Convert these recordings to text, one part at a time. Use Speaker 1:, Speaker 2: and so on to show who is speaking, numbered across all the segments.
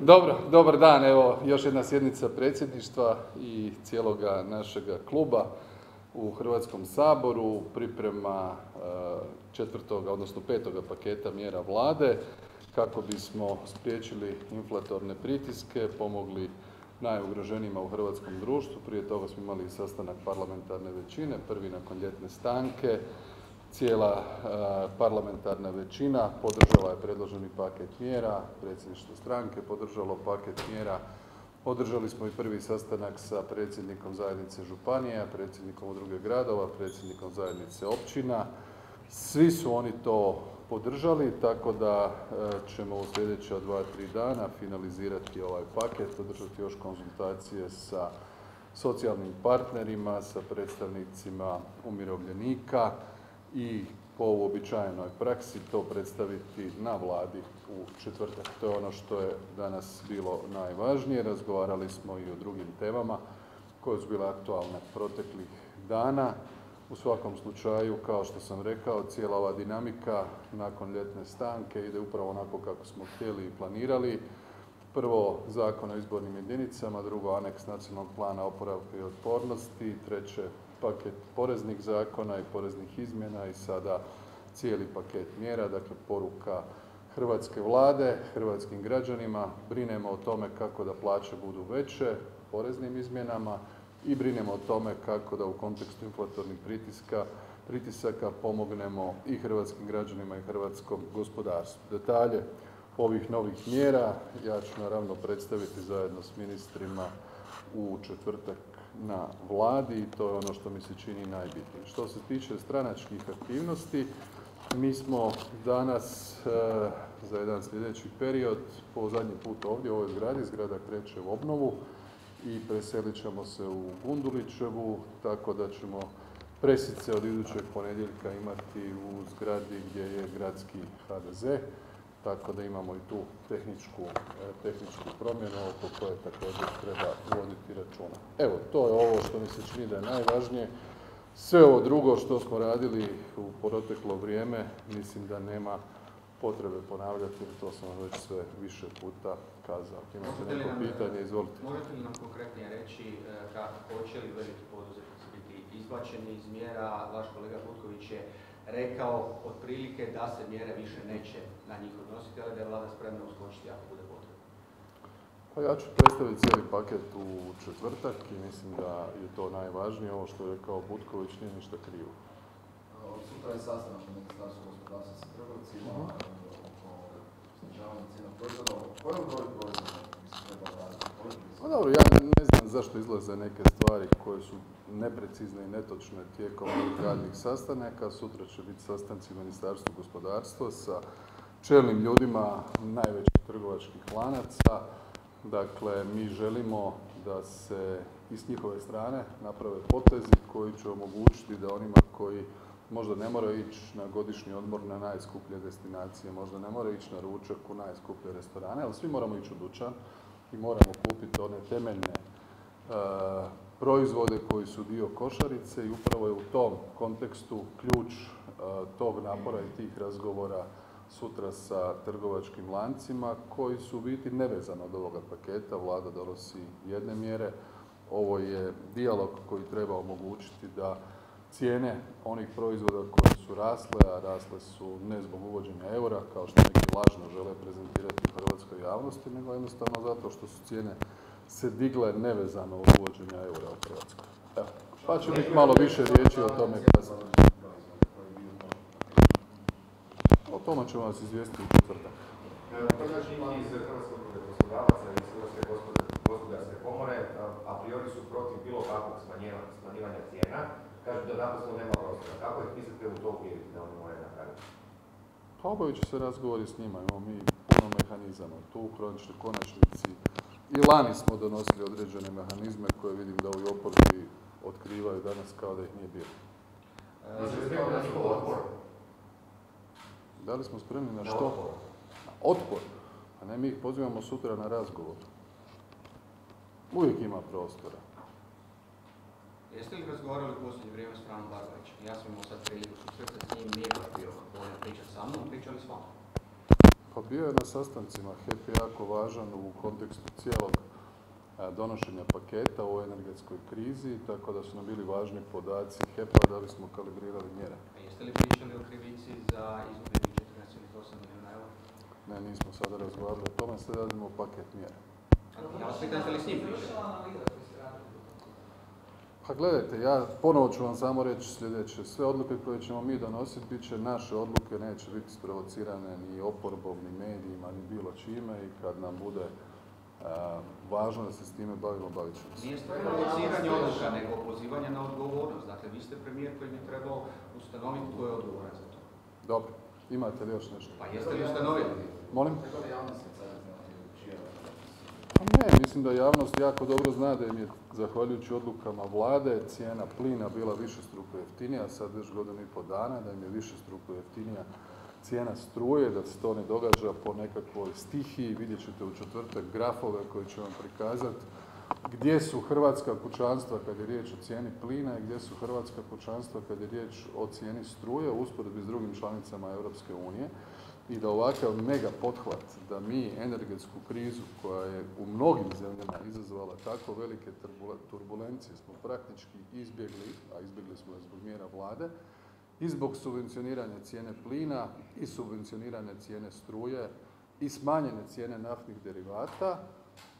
Speaker 1: Dobro, dobar dan. Evo još jedna sjednica predsjedništva i cijeloga našega kluba u Hrvatskom saboru, priprema e, četvrtoga, odnosno petoga paketa mjera Vlade kako bismo spriječili inflatorne pritiske, pomogli najugroženijima u hrvatskom društvu. Prije toga smo imali sastanak parlamentarne većine, prvi nakon ljetne stanke. Cijela e, parlamentarna većina podržala je predloženi paket mjera, predsjedništvo stranke podržalo paket mjera. Održali smo i prvi sastanak sa predsjednikom zajednice županija, predsjednikom udruge gradova, predsjednikom zajednice općina. Svi su oni to podržali, tako da e, ćemo u sljedeća dva, tri dana finalizirati ovaj paket, održati još konzultacije sa socijalnim partnerima, sa predstavnicima umirovljenika i po uobičajenoj praksi to predstaviti na Vladi u četvrtak. To je ono što je danas bilo najvažnije. Razgovarali smo i o drugim temama koje su bile aktualne proteklih dana. U svakom slučaju, kao što sam rekao, cijela ova dinamika nakon ljetne stanke ide upravo onako kako smo htjeli i planirali. Prvo Zakon o izbornim jedinicama, drugo aneks Nacionalnog plana oporavka i otpornosti, treće paket poreznih zakona i poreznih izmjena i sada cijeli paket mjera, dakle poruka hrvatske Vlade, hrvatskim građanima, brinemo o tome kako da plaće budu veće poreznim izmjenama i brinemo o tome kako da u kontekstu inflatornih pritiska, pritisaka pomognemo i hrvatskim građanima i hrvatskom gospodarstvu. Detalje ovih novih mjera ja ću naravno predstaviti zajedno s ministrima u četvrtak na Vladi i to je ono što mi se čini najbitnije. Što se tiče stranačkih aktivnosti, mi smo danas e, za jedan sljedeći period po zadnji put ovdje u ovoj zgradi, zgrada kreće u obnovu i preselit ćemo se u Gundulićevu, tako da ćemo presice od idućeg ponedjeljka imati u zgradi gdje je gradski HDZ tako da imamo i tu tehničku, e, tehničku promjenu oko koje također treba voditi računa. Evo, to je ovo što mi se čini da je najvažnije. Sve ovo drugo što smo radili u proteklo vrijeme, mislim da nema potrebe ponavljati, jer to sam vam već sve više puta kazao. Imate neko pitanje, izvolite.
Speaker 2: Možete li nam konkretnije reći e, kako hoće li veliki poduzetnici biti izbačeni iz mjera? Vaš kolega Butković je rekao otprilike da se mjere više neće na njih odnositi, ali da je vlada spremna uskočiti ako bude potrebno.
Speaker 1: Pa ja ću predstaviti cijeli paket u četvrtak i mislim da je to najvažnije. Ovo što je rekao Butković nije ništa krivo.
Speaker 3: Sutra je sastanak u Ministarstvu gospodarstva sa trgovcima uh oko snižavanja cijena proizvoda. Kojem broju proizvoda bi se trebalo raditi?
Speaker 1: Pa dobro, ja ne zašto izlaze neke stvari koje su neprecizne i netočne tijekom radnih sastanaka. Sutra će biti sastanci u Ministarstvu gospodarstva sa čelnim ljudima najvećih trgovačkih lanaca. Dakle, mi želimo da se i s njihove strane naprave potezi koji će omogućiti da onima koji možda ne moraju ići na godišnji odmor na najskuplje destinacije, možda ne moraju ići na ručak u najskuplje restorane, ali svi moramo ići u dućan i moramo kupiti one temeljne proizvode koji su dio košarice i upravo je u tom kontekstu ključ e, tog napora i tih razgovora sutra sa trgovačkim lancima koji su u biti nevezano od ovoga paketa. Vlada donosi jedne mjere. Ovo je dijalog koji treba omogućiti da cijene onih proizvoda koje su rasle, a rasle su ne zbog uvođenja eura, kao što neki lažno žele prezentirati u hrvatskoj javnosti, nego jednostavno zato što su cijene se digle nevezano od uvođenja eura u Hrvatskoj. Evo, pa će biti malo više riječi o tome kasnije. O tome ćemo vas izvijestiti u četvrtak.
Speaker 4: Gospodarske komore, a priori su protiv bilo kakvog smanjivanja cijena, kažu da naprosto nema prostora. Kako ih mislite u to uvjeriti da oni moraju napraviti?
Speaker 1: Pa obavit će se razgovori s njima, imamo mi puno mehanizama. Tu u konačnici i lani smo donosili određene mehanizme koje vidim da ovi oporbi otkrivaju danas kao da ih nije bilo. Da li smo spremni na što? Otpor. A ne, mi ih pozivamo sutra na razgovor. Uvijek ima prostora.
Speaker 2: Jeste li razgovarali u posljednje vrijeme s Franom Barbavićem? Ja sam imao sad priliku susreti s njim, nije baš bio pričati sa mnom, pričali s vama.
Speaker 1: Pa bio je na sastancima, HEP je jako važan u kontekstu cijelog a, donošenja paketa u energetskoj krizi, tako da su nam bili važni podaci HEP-a da bismo kalibrirali mjere.
Speaker 2: A jeste li pričali o krivici za izgubljenih 14,8 milijuna eura?
Speaker 1: Ne, nismo sada razgovarali o tome, sad radimo paket mjera.
Speaker 2: Ja vas pitam jeste li s njim pričali?
Speaker 1: Pa gledajte, ja ponovo ću vam samo reći sljedeće. Sve odluke koje ćemo mi donositi, bit će naše odluke, neće biti sprovocirane ni oporbom, ni medijima, ni bilo čime i kad nam bude a, važno da se s time bavimo, bavit ćemo se.
Speaker 2: Nije stvar provociranje odluka, nego pozivanje na odgovornost. Dakle, vi ste premijer koji bi trebao ustanoviti tko je odgovoran za to.
Speaker 1: Dobro, imate li još nešto?
Speaker 2: Pa jeste li ustanovili?
Speaker 1: Molim?
Speaker 3: Tako da javnost je sad znati čija je
Speaker 1: Pa ne, mislim da javnost jako dobro zna da im je, zahvaljujući odlukama vlade, cijena plina bila višestruko jeftinija, sad već godinu i pol dana, da im je višestruko jeftinija cijena struje, da se to ne događa po nekakvoj stihiji, vidjet ćete u četvrtak grafove koje ću vam prikazati, gdje su hrvatska kućanstva kad je riječ o cijeni plina i gdje su hrvatska kućanstva kad je riječ o cijeni struje u usporedbi s drugim članicama Europske unije i da ovakav mega pothvat, da mi energetsku krizu koja je u mnogim zemljama izazvala tako velike turbulencije smo praktički izbjegli, a izbjegli smo je zbog mjera vlade, i zbog subvencioniranja cijene plina i subvencioniranja cijene struje i smanjene cijene naftnih derivata,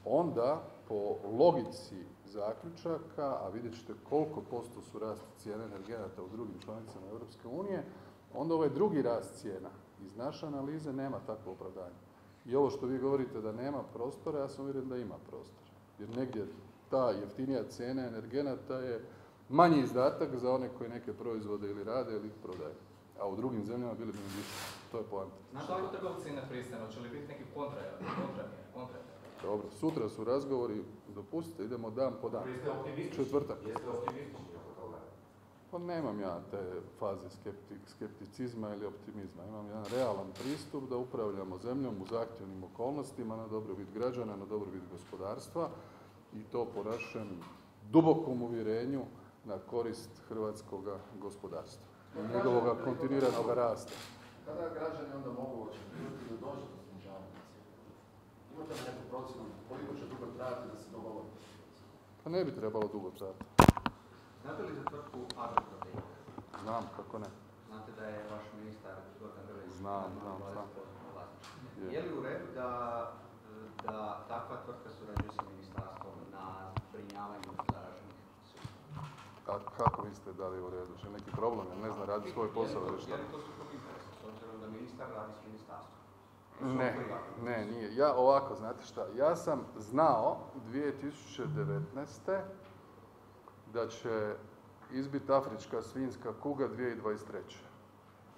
Speaker 1: onda po logici zaključaka, a vidjet ćete koliko posto su rast cijene energenata u drugim članicama Europske unije, onda ovaj drugi rast cijena iz naše analize nema takvo opravdanje. I ovo što vi govorite da nema prostora, ja sam uvjeren da ima prostora. Jer negdje ta jeftinija cijena energenata je manji izdatak za one koji neke proizvode ili rade ili ih prodaju. A u drugim zemljama bili bi više. To je poanta.
Speaker 5: Znate li trgovci ne pristanu, će li biti neki kontra, kontra kontra?
Speaker 1: Dobro, sutra su razgovori, dopustite, idemo dan po dan.
Speaker 4: Jeste optimistični?
Speaker 1: Četvrtak.
Speaker 4: Jeste optimistični?
Speaker 1: Pa nemam ja te faze skepti, skepticizma ili optimizma. Imam jedan realan pristup da upravljamo zemljom u zahtjevnim okolnostima na dobrobit građana, na dobrobit gospodarstva i to po našem dubokom uvjerenju na korist hrvatskog gospodarstva i njegovog kontinuiranog rasta.
Speaker 3: Kada građani onda mogu očekivati da dođe do snižavanja? Imate li neku procjenu koliko će dugo trajati da se dogovori?
Speaker 1: Pa ne bi trebalo dugo trajati.
Speaker 2: Tvrtku Agroprotein?
Speaker 1: Znam, kako ne.
Speaker 2: Znate da je vaš ministar Gordan Grlić
Speaker 1: Znam, znam,
Speaker 2: 20%
Speaker 1: znam. Je.
Speaker 2: Je li u redu da, da takva tvrtka surađuje sa ministarstvom na zbrinjavanju zaraženih?
Speaker 1: A kako mislite da li je u redu? Že neki problem, ne zna radi svoj posao ili šta?
Speaker 2: Je li to sukob interesa, s obzirom da ministar radi s ministarstvom?
Speaker 1: Ne, ne, nije. Ja ovako, znate šta, ja sam znao 2019. da će izbiti afrička svinjska kuga 2023.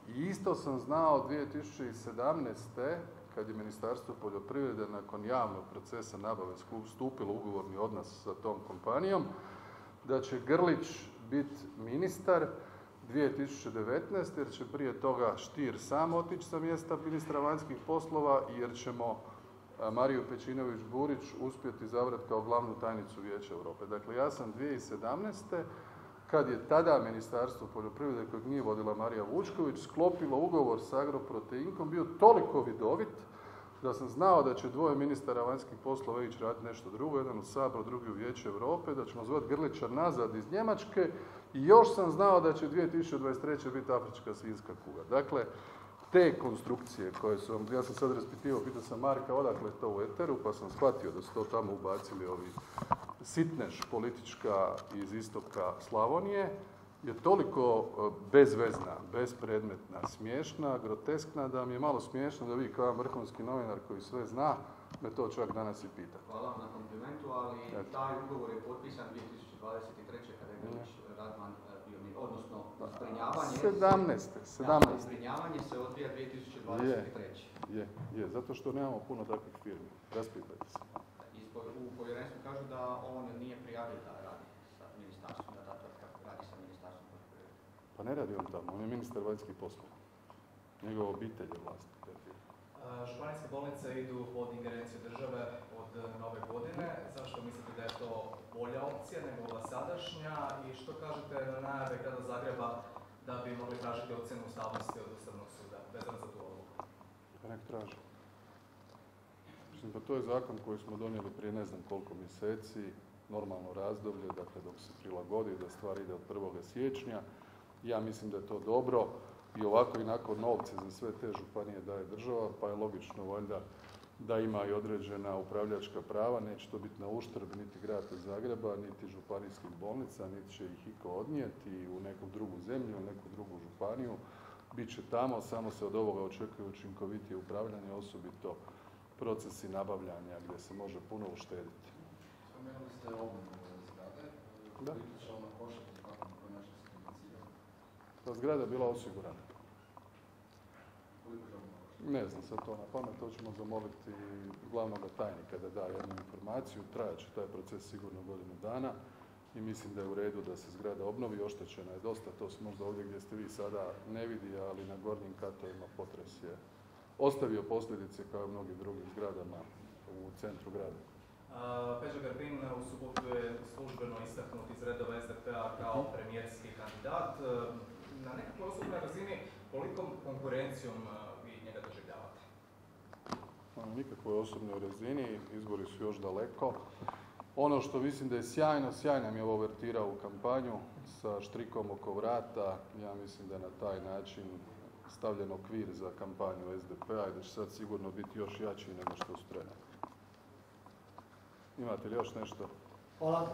Speaker 1: I isto sam znao 2017. kad je Ministarstvo poljoprivrede nakon javnog procesa nabave stupilo ugovorni odnos sa tom kompanijom, da će Grlić biti ministar 2019. jer će prije toga Štir sam otići sa mjesta ministra vanjskih poslova jer ćemo Mariju Pečinović Burić uspjeti izabrati kao glavnu tajnicu Vijeća Europe. Dakle, ja sam 2017. kad je tada Ministarstvo poljoprivrede kojeg nije vodila Marija Vučković sklopilo ugovor s Agroproteinkom bio toliko vidovit da sam znao da će dvoje ministara vanjskih poslova ići raditi nešto drugo, jedan u Sabor, drugi u Vijeće Europe, da ćemo zvati Grlića nazad iz Njemačke i još sam znao da će 2023. biti afrička svinjska kuga. Dakle, te konstrukcije koje su vam, ja sam sad raspitivao, pitao sam Marka odakle to u Eteru, pa sam shvatio da su to tamo ubacili ovi sitneš politička iz istoka Slavonije, je toliko e, bezvezna, bespredmetna, smiješna, groteskna, da mi je malo smiješno da vi kao vrhunski novinar koji sve zna, me to čak danas i pita.
Speaker 2: Hvala vam na komplimentu, ali
Speaker 1: Eto.
Speaker 2: taj ugovor je potpisan 2023. kada je Grlić Radman e, bio mi, odnosno zbrinjavanje...
Speaker 1: 17.
Speaker 2: Da,
Speaker 1: 17.
Speaker 2: zbrinjavanje se odvija 2023.
Speaker 1: Je, je, zato što nemamo puno takvih firmi. Raspitajte se.
Speaker 2: U povjerenstvu kažu da on nije prijavio da radi sa ministarstvom, da ta tvrtka radi sa ministarstvom poljoprivrede.
Speaker 1: Pa ne radi on tamo, on je ministar vanjskih poslova. Njegova obitelj je vlasnik te firme.
Speaker 5: E, Županijske bolnice idu pod ingerenciju države od nove godine. Zašto mislite da je to bolja opcija nego ova sadašnja i što kažete na najave grada Zagreba da bi mogli tražiti ocjenu ustavnosti od Ustavnog suda vezano za tu odluku?
Speaker 1: Pa nek traži. Mislim, pa to je zakon koji smo donijeli prije ne znam koliko mjeseci, normalno razdoblje, dakle dok se prilagodi da stvar ide od 1. siječnja. Ja mislim da je to dobro i ovako i onako novce za sve te županije daje država, pa je logično valjda da ima i određena upravljačka prava, neće to biti na uštrb niti grada Zagreba, niti županijskih bolnica, niti će ih iko odnijeti u neku drugu zemlju, u neku drugu županiju. Bit će tamo, samo se od ovoga očekuje učinkovitije upravljanje, osobito procesi nabavljanja gdje se može puno uštediti.
Speaker 3: Spomenuli ste obnovu zgrade.
Speaker 1: Da. Ta zgrada je bila osigurana. Ne znam sad to na pamet, to ćemo zamoliti glavnog tajnika da da jednu informaciju. Trajat će taj proces sigurno godinu dana i mislim da je u redu da se zgrada obnovi. Oštećena je dosta, to se možda ovdje gdje ste vi sada ne vidi, ali na gornjim katovima potres je ostavio posljedice kao i mnogim drugim zgradama u centru grada.
Speaker 5: Peđa Grbin u subotu je službeno istaknut iz redova SDP-a kao premijerski kandidat. E, Na nekakvoj osobnoj razini kolikom konkurencijom e, vi njega doživljavate?
Speaker 1: na nikakvoj osobnoj razini, izbori su još daleko. Ono što mislim da je sjajno, sjajna mi je ovo vertira u kampanju sa štrikom oko vrata. Ja mislim da na taj način stavljen okvir za kampanju SDP-a i da će sad sigurno biti još jači nego što su trenutno. Imate li još nešto?
Speaker 6: Hvala.